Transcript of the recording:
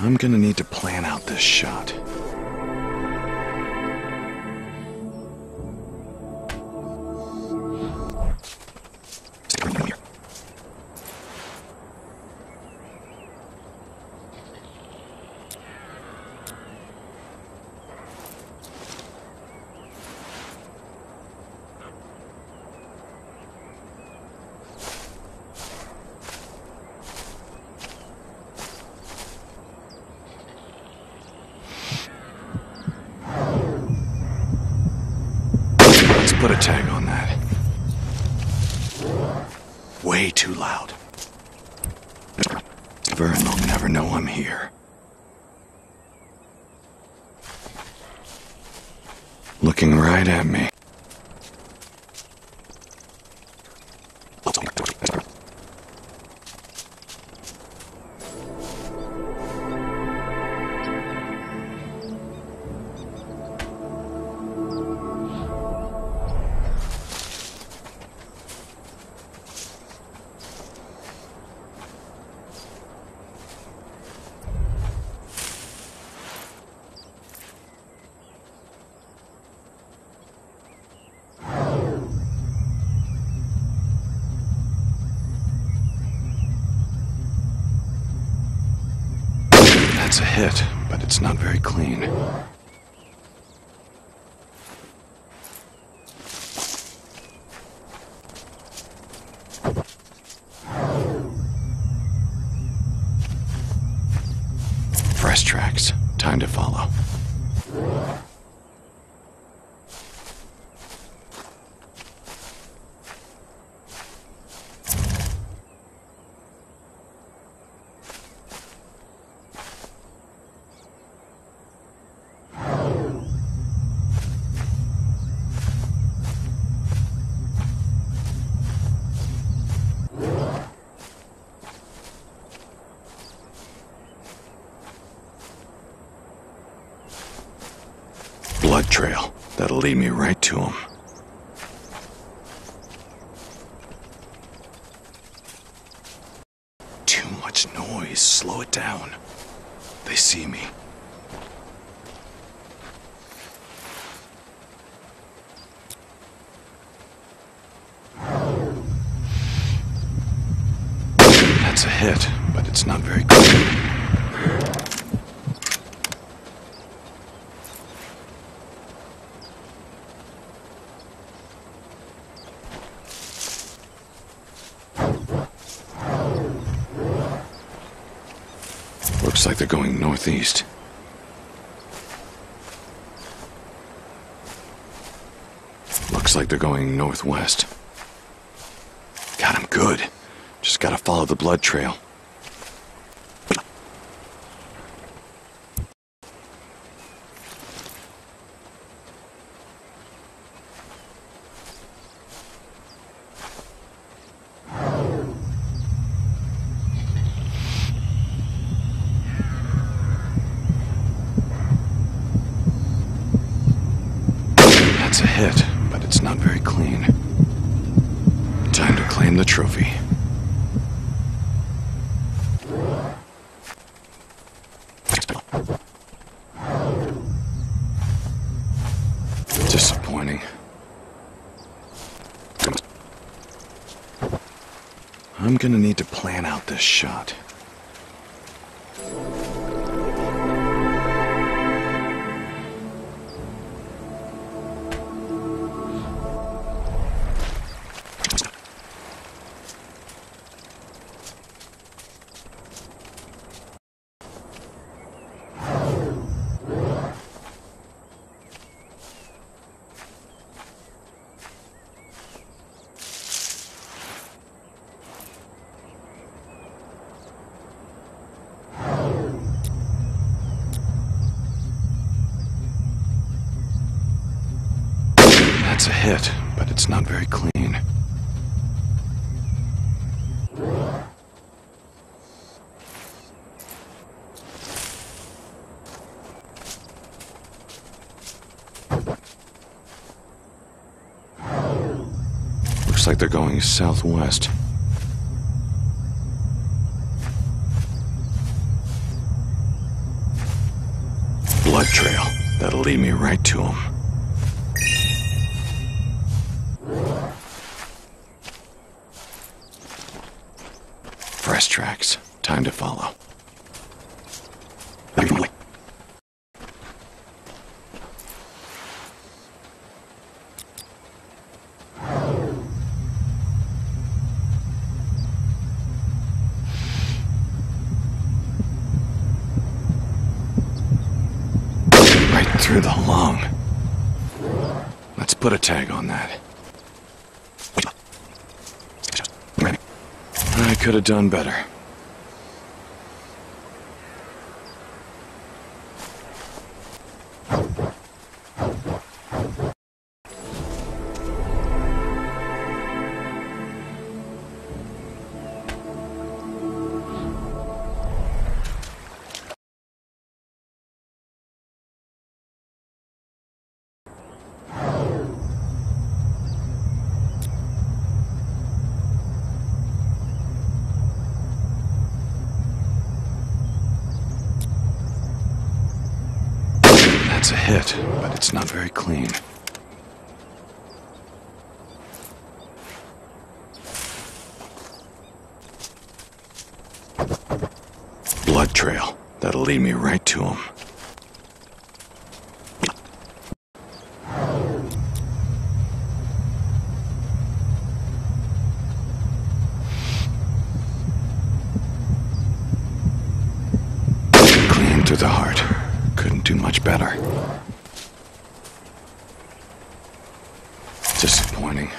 I'm gonna need to plan out this shot. Put a tag on that. Way too loud. Vern will never know I'm here. Looking right at me. But it's not very clean. Fresh tracks. Time to follow. Trail. That'll lead me right to him. Too much noise. Slow it down. They see me. That's a hit, but it's not very clean. Looks like they're going northeast. Looks like they're going northwest. Got him good. Just gotta follow the blood trail. That's a hit, but it's not very clean. Time to claim the trophy. Disappointing. I'm gonna need to plan out this shot. That's a hit, but it's not very clean. Looks like they're going southwest. Blood trail. That'll lead me right to him. Fresh tracks. Time to follow. Right through the lung. Let's put a tag on that. I could have done better. That's a hit, but it's not very clean. Blood trail. That'll lead me right to him. Clean through the heart. Couldn't do much better. Disappointing.